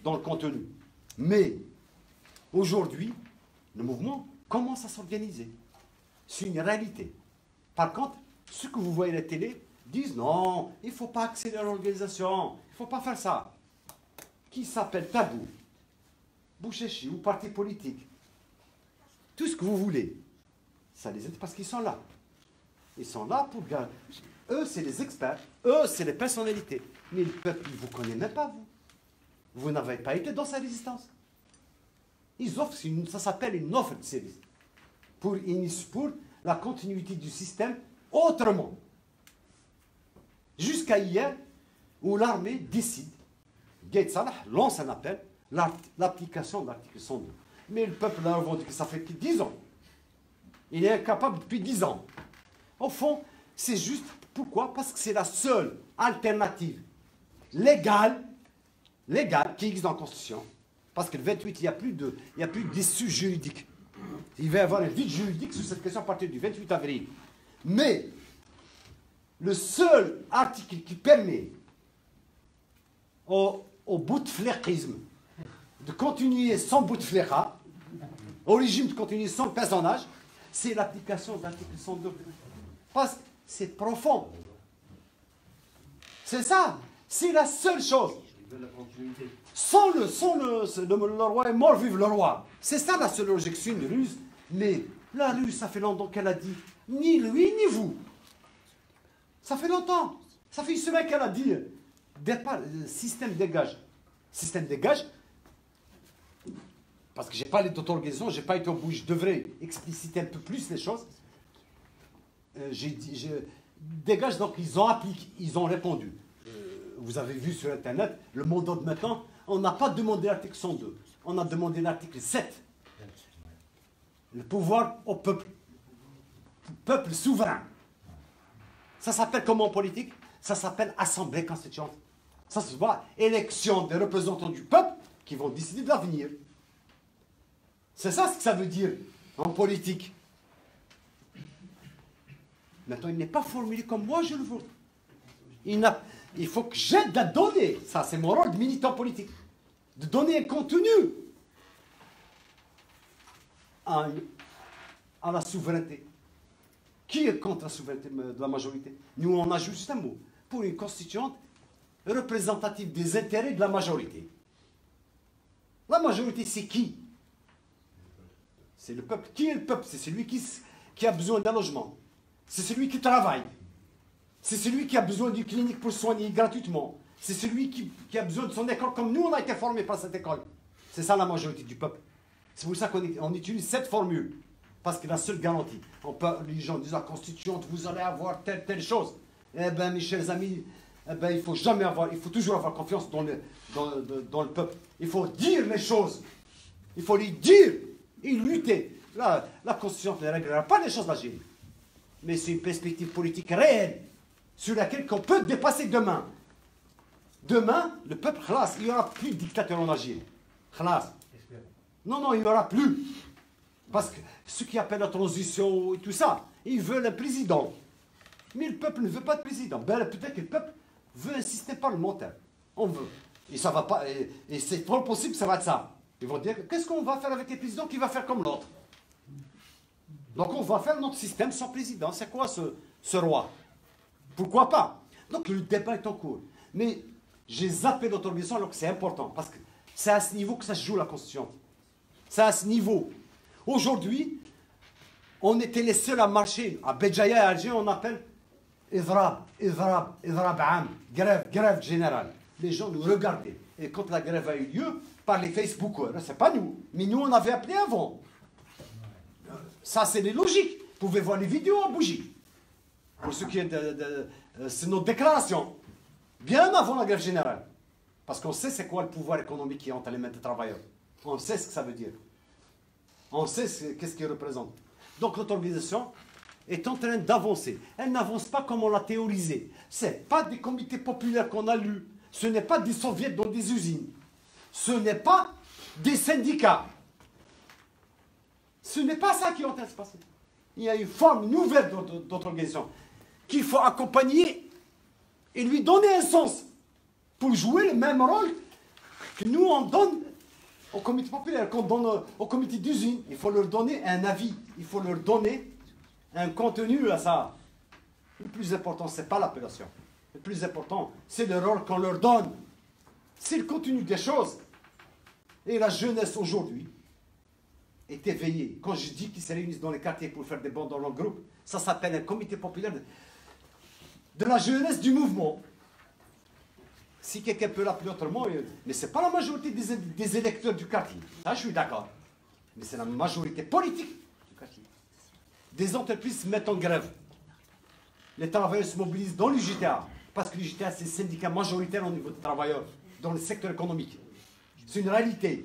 dans le contenu. Mais aujourd'hui, le mouvement commence à s'organiser. C'est une réalité. Par contre, ceux que vous voyez à la télé disent non, il ne faut pas accélérer l'organisation, il ne faut pas faire ça. Qui s'appelle tabou, Bouchechi ou parti politique, tout ce que vous voulez, ça les aide parce qu'ils sont là. Ils sont là pour. Eux, c'est les experts, eux, c'est les personnalités. Mais le peuple, il ne vous connaît même pas, vous. Vous n'avez pas été dans sa résistance. Ils offrent, ça s'appelle une offre de service. Pour, pour la continuité du système autrement. Jusqu'à hier, où l'armée décide, Gates Salah lance un appel, l'application de l'article 102. Mais le peuple a revendiqué, ça fait 10 ans. Il est incapable depuis 10 ans. Au fond, c'est juste, pourquoi? Parce que c'est la seule alternative légale, légale qui existe dans la Constitution. Parce que le 28, il n'y a plus de, il a plus d'issue juridique. Il va y avoir un vide juridique sur cette question à partir du 28 avril. Mais le seul article qui permet au, au bouteflérisme de continuer sans boutefléra, au régime de continuer sans personnage, c'est l'application de l'article 102. Parce que c'est profond. C'est ça. C'est la seule chose. Sans le, sans le, le, roi est mort, vive le roi. C'est ça la seule logique. C'est une ruse. Mais la ruse, ça fait longtemps qu'elle a dit ni lui ni vous. Ça fait longtemps. Ça fait une semaine qu'elle a dit départ, système dégage. Système dégage. Parce que je n'ai pas les d'auto-organisation, je n'ai pas été au bout. Je devrais expliciter un peu plus les choses. Euh, j'ai dit, dégage, donc ils ont appliqué, ils ont répondu. Euh, vous avez vu sur Internet, le monde de maintenant, on n'a pas demandé l'article 102, on a demandé l'article 7. Le pouvoir au peuple peuple souverain. Ça s'appelle comment en politique? Ça s'appelle assemblée constituante. Ça se voit, élection des représentants du peuple qui vont décider de l'avenir. C'est ça ce que ça veut dire en politique. Maintenant, il n'est pas formulé comme moi je le veux. Il, faut que j'aide à donner. Ça, c'est mon rôle de militant politique. De donner un contenu à la souveraineté. Qui est contre la souveraineté de la majorité? Nous, on a juste un mot. Pour une constituante représentative des intérêts de la majorité. La majorité, c'est qui? C'est le peuple. Qui est le peuple? C'est celui qui a besoin d'un logement. C'est celui qui travaille. C'est celui qui a besoin d'une clinique pour soigner gratuitement. C'est celui qui, a besoin de son école, comme nous, on a été formés par cette école. C'est ça la majorité du peuple. C'est pour ça qu'on utilise cette formule. Parce que la seule garantie, on peut, les gens disent la constituante, vous allez avoir telle, telle chose. Eh bien, mes chers amis, eh ben, il faut jamais avoir, il faut toujours avoir confiance dans le, peuple. Il faut dire les choses. Il faut les dire et lutter. La, la constitution ne réglera pas les choses d'Algérie. Mais c'est une perspective politique réelle sur laquelle on peut dépasser demain. Demain, le peuple, khlas, il n'y aura plus de dictateur en Algérie. Khlas. Non, non, il n'y aura plus. Parce que ceux qui appellent la transition et tout ça, ils veulent un président. Mais le peuple ne veut pas de président. Ben, peut-être que le peuple veut un système parlementaire. On veut. Et ça va pas. Et, c'est trop possible que ça va être ça. Ils vont dire qu'est-ce qu'on va faire avec les présidents qui va faire comme l'autre? Donc on va faire notre système sans président. C'est quoi ce, roi? Pourquoi pas? Donc le débat est en cours. Mais j'ai zappé notre organisation alors que c'est important. Parce que c'est à ce niveau que ça se joue la Constitution. C'est à ce niveau. Aujourd'hui, on était les seuls à marcher. À Béjaïa et Alger, on appelle Idrab, Idrab, Idrab Am, grève, grève générale. Les gens nous regardaient. Et quand la grève a eu lieu, par les Facebook, c'est pas nous. Mais nous, on avait appelé avant. Ça, c'est les logiques. Vous pouvez voir les vidéos à bougie. Pour ce qui est de, de c'est notre déclaration. Bien avant la grève générale. Parce qu'on sait c'est quoi le pouvoir économique qui est entre les mains des travailleurs. On sait ce que ça veut dire. On sait qu'est-ce qu'il représente. Donc notre organisation est en train d'avancer. Elle n'avance pas comme on l'a théorisé. Ce n'est pas des comités populaires qu'on a lus. Ce n'est pas des soviets dans des usines. Ce n'est pas des syndicats. Ce n'est pas ça qui est en train de se passer. il y a une forme nouvelle d'autre organisation qu'il faut accompagner et lui donner un sens pour jouer le même rôle que nous on donne au comité populaire, qu'on donne au comité d'usine. Il faut leur donner un avis, il faut leur donner un contenu à ça. Le plus important, ce n'est pas l'appellation. Le plus important, c'est le rôle qu'on leur donne. C'est le contenu des choses. Et la jeunesse aujourd'hui est éveillée. Quand je dis qu'ils se réunissent dans les quartiers pour faire des bandes dans leur groupe, ça s'appelle un comité populaire de, la jeunesse du mouvement. Si quelqu'un peut l'appeler autrement, euh, mais ce n'est pas la majorité des, électeurs du quartier. Ça, je suis d'accord. Mais c'est la majorité politique du quartier. Des entreprises se mettent en grève. Les travailleurs se mobilisent dans le JTA. Parce que le JTA, c'est le syndicat majoritaire au niveau des travailleurs, dans le secteur économique. C'est une réalité.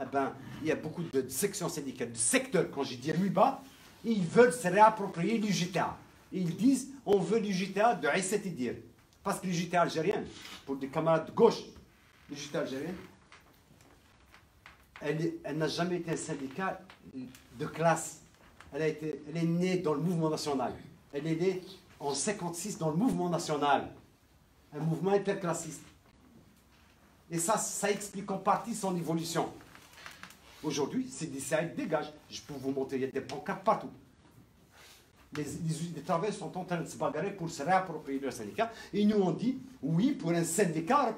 Eh ben, il y a beaucoup de sections syndicales, de secteurs, quand je dis bas, ils veulent se réapproprier l'UGTA. Ils disent on veut l'UGTA de dire. Parce que l'UGTA algérien, pour des camarades de gauche, l'UGTA algérien, elle, elle n'a jamais été un syndicat de classe. Elle est née dans le mouvement national. Elle est née en 56 dans le mouvement national. Un mouvement interclassiste. Et ça, ça explique en partie son évolution. Aujourd'hui, c'est des dégagent. Je peux vous montrer, il y a des pancartes partout. Les, travailleurs sont en train de se bagarrer pour se réapproprier leur syndicat. Et nous, on dit, oui, pour un syndicat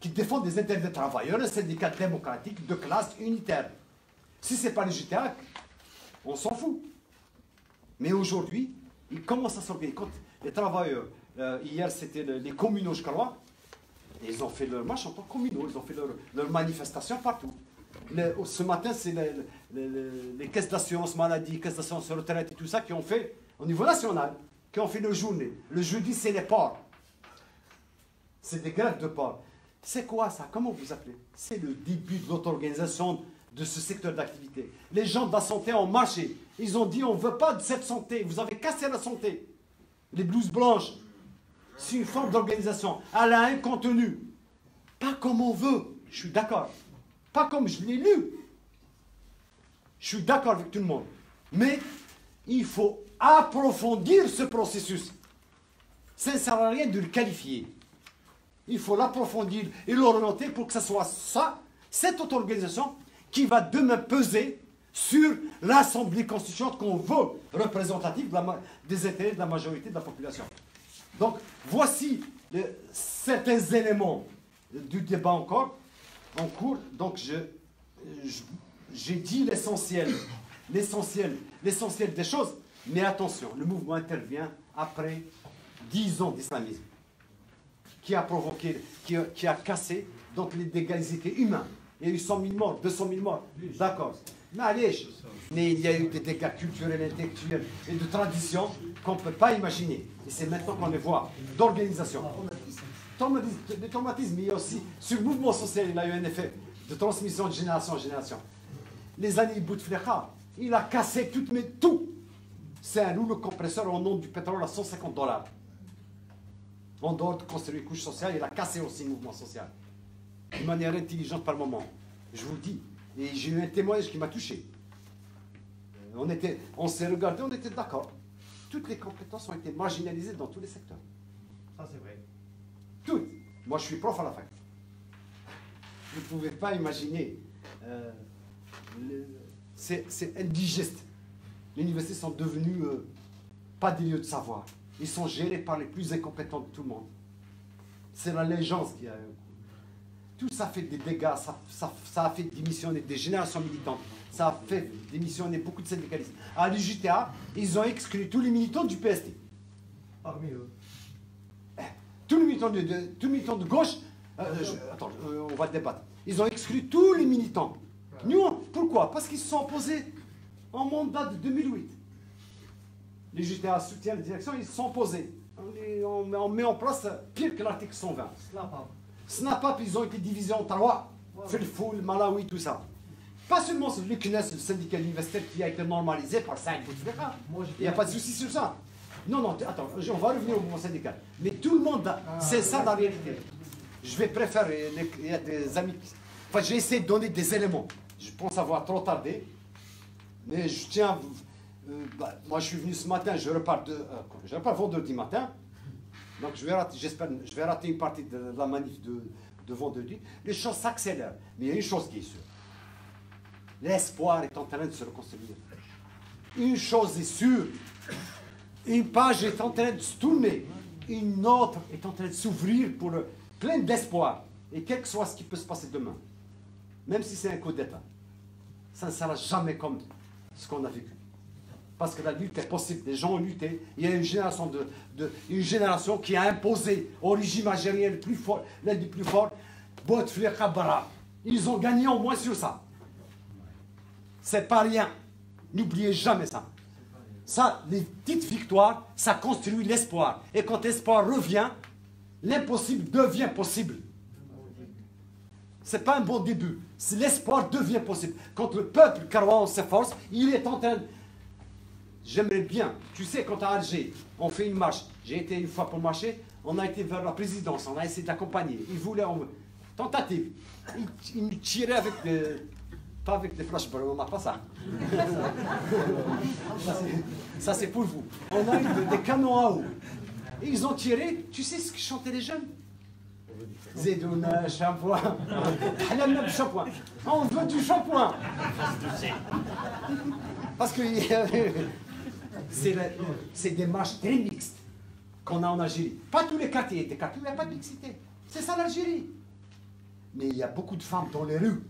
qui défend des intérêts des travailleurs, un syndicat démocratique de classe unitaire. Si ce n'est pas le on s'en fout. Mais aujourd'hui, ils commencent à s'organiser. Les travailleurs, euh, hier c'était les communaux, je crois, ils ont fait leur marche en tant que communaux, ils ont fait leur manifestation partout. Ce matin, c'est les, caisses d'assurance maladie, caisses d'assurance retraite et tout ça qui ont fait, au niveau national, qui ont fait leur journée. Le jeudi, c'est les ports. C'est des grèves de ports. C'est quoi ça? Comment vous appelez? C'est le début de notre organisation de ce secteur d'activité. Les gens de la santé ont marché. Ils ont dit on ne veut pas de cette santé. Vous avez cassé la santé. Les blouses blanches, c'est une forme d'organisation. Elle a un contenu. Pas comme on veut. Je suis d'accord. Pas comme je l'ai lu. Je suis d'accord avec tout le monde. Mais il faut approfondir ce processus. Ça ne sert à rien de le qualifier. Il faut l'approfondir et l'orienter pour que ce soit ça, cette auto-organisation, qui va demain peser sur l'Assemblée constituante qu'on veut représentative des intérêts de la majorité de la population. Donc, voici certains éléments du débat encore en cours. Donc, j'ai dit l'essentiel, l'essentiel, l'essentiel des choses. Mais attention, le mouvement intervient après dix ans d'islamisme qui a provoqué, qui a, cassé donc les dégâts humains. Il y a eu 100 000 morts, 200 000 morts. D'accord. Mais il y a eu des dégâts culturels, intellectuels et de tradition qu'on ne peut pas imaginer. Et c'est maintenant qu'on les voit, d'organisation. Traumatisme, il y a aussi, sur le mouvement social, il a eu un effet de transmission de génération en génération. Les années Bouteflika, il a cassé tout, mais tout. C'est un rouleau compresseur au nom du pétrole à 150 dollars. En dehors de construire une couche sociale, il a cassé aussi le mouvement social. De manière intelligente par moment. Je vous le dis. Et j'ai eu un témoignage qui m'a touché. On, était, on s'est regardé, on était d'accord. Toutes les compétences ont été marginalisées dans tous les secteurs. Ça, c'est vrai. Toutes. Moi, je suis prof à la fin. Vous ne pouvez pas imaginer. Euh, c'est indigeste. Les universités sont devenues euh, pas des lieux de savoir. Ils sont gérés par les plus incompétents de tout le monde. C'est la légende qui a tout ça fait des dégâts, ça, a fait démissionner des générations militantes, ça a fait démissionner beaucoup de syndicalistes. À l'UJTA, ils ont exclu tous les militants du PST. Parmi eux. Tous les militants de, tous les militants de gauche, euh, attends, euh, on va débattre. Ils ont exclu tous les militants. Nous, pourquoi? Parce qu'ils se sont opposés en mandat de 2008. Les JTA soutiennent la direction, ils se sont opposés. On, on, met en place pire que l'article 120. Snap-up, ils ont été divisés en trois. Filfoul, Malawi, tout ça. Pas seulement le CNES, le syndicat universitaire, qui a été normalisé par 5 Il n'y a pas de souci sur ça. Non, non, attends, on va revenir au mouvement syndical. Mais tout le monde, ah, c'est ça la réalité. Je vais préférer, il y a des amis Enfin, j'ai essayé de donner des éléments. Je pense avoir trop tardé. Mais je tiens Euh, bah, moi, je suis venu ce matin, je repars, de, euh, je repars vendredi matin. Donc, je vais rater, j'espère, je vais rater une partie de la manif de, de vendredi. Les choses s'accélèrent. Mais il y a une chose qui est sûre. L'espoir est en train de se reconstruire. Une chose est sûre. Une page est en train de se tourner. Une autre est en train de s'ouvrir pour le, plein d'espoir. Et quel que soit ce qui peut se passer demain, même si c'est un coup d'État, ça ne sera jamais comme ce qu'on a vécu. Parce que la lutte est possible, les gens ont lutté. Il y a une génération, qui a imposé au régime algérien le plus fort, l'un des plus forts, Ils ont gagné au moins sur ça. C'est pas rien. N'oubliez jamais ça. Ça, les petites victoires, ça construit l'espoir. Et quand l'espoir revient, l'impossible devient possible. Ce n'est pas un bon début. L'espoir devient possible. Quand le peuple carouan s'efforce, il est en train. J'aimerais bien. Tu sais, quand à Alger, on fait une marche. J'ai été une fois pour marcher. On a été vers la présidence. On a essayé d'accompagner. Ils voulaient. Tentative. Ils, nous tiraient avec des. Pas avec des on n'a pas ça. ça, c'est pour vous. On a eu des canons à eau. Ils ont tiré. Tu sais ce que chantaient les jeunes? Zédouna, shampoing. shampoing. On veut du shampoing. Parce que c'est des marches très mixtes qu'on a en Algérie. Pas tous les quartiers, des quartiers il n'y a pas de mixité. C'est ça l'Algérie. Mais il y a beaucoup de femmes dans les rues.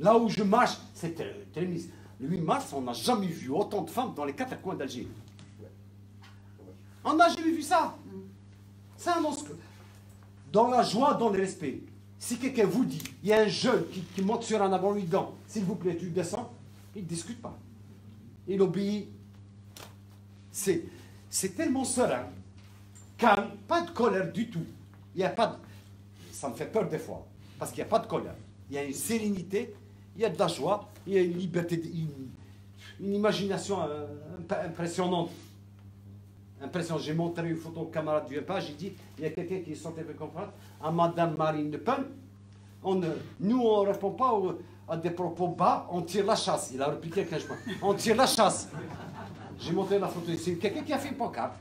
Là où je marche, c'est très, mixte. Le 8 mars, on n'a jamais vu autant de femmes dans les quatre coins d'Algérie. On n'a jamais vu ça. Ça annonce que dans la joie, dans le respect. Si quelqu'un vous dit, il y a un jeune qui, monte sur un avant lui dedans, s'il vous plaît, tu descends, il ne discute pas. Il obéit. C'est, c'est tellement serein, calme, pas de colère du tout. Il y a pas. Ça me fait peur des fois, parce qu'il n'y a pas de colère. Il y a une sérénité, il y a de la joie, il y a une liberté, une imagination euh, impressionnante impression. J'ai montré une photo au camarade du EPA, j'ai dit, il y a quelqu'un qui est sorti avec conférence à Madame Marine Le Pen. On, nous, on ne répond pas à des propos bas, on tire la chasse. Il a répliqué chose. On tire la chasse. J'ai montré la photo ici. Quelqu'un qui a fait une pancarte,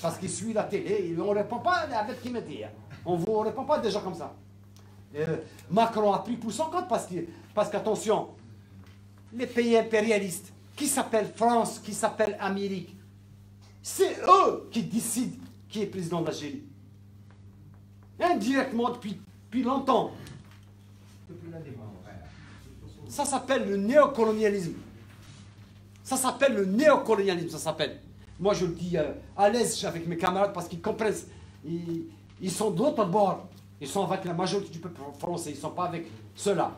parce qu'il suit la télé, on ne répond pas avec qui me dit. On ne répond pas gens comme ça. Euh, Macron a pris pour son compte parce qu'attention, parce les pays impérialistes, qui s'appellent France, qui s'appellent Amérique, c'est eux qui décident qui est président d'Algérie. Indirectement depuis, depuis longtemps. Ça s'appelle le néocolonialisme. Ça s'appelle le néocolonialisme, ça s'appelle. Moi, je le dis euh, à l'aise avec mes camarades parce qu'ils comprennent. Ils, sont de l'autre bord. Ils sont avec la majorité du peuple français. Ils ne sont pas avec ceux-là.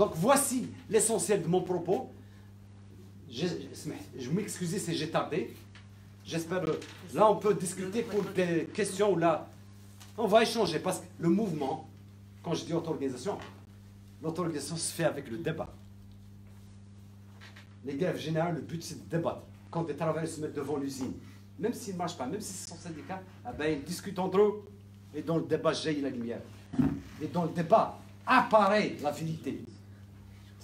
Donc, voici l'essentiel de mon propos. Je, je m'excuse si j'ai tardé. J'espère. Là, on peut discuter pour des questions. Là, on va échanger parce que le mouvement, quand je dis auto-organisation, l'auto-organisation se fait avec le débat. Les grèves générales, le but, c'est de débattre. Quand des travailleurs se mettent devant l'usine, même s'ils ne marchent pas, même si c'est son syndicat, eh ben, ils discutent entre eux. Et dans le débat, jaillit la lumière. Et dans le débat, apparaît la vérité.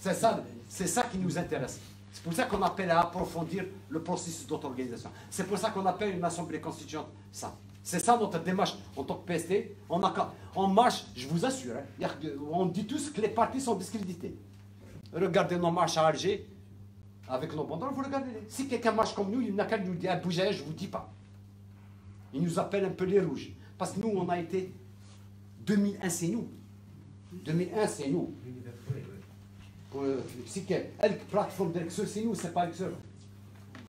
C'est ça, c'est ça qui nous intéresse. C'est pour ça qu'on appelle à approfondir le processus d'auto-organisation. C'est pour ça qu'on appelle une assemblée constituante ça. C'est ça notre démarche en tant que PST. On, marche, je vous assure, hein, on dit tous que les partis sont discrédités. Regardez nos marches à Alger, avec nos banderoles, vous regardez. Si quelqu'un marche comme nous, il n'a qu'à nous dire, ah, bougez, je ne vous dis pas. Il nous appelle un peu les rouges. Parce que nous, on a été 2001, c'est nous. 2001, c'est nous. C'est quelle plateforme d'Excel, c'est nous, c'est pas Excel.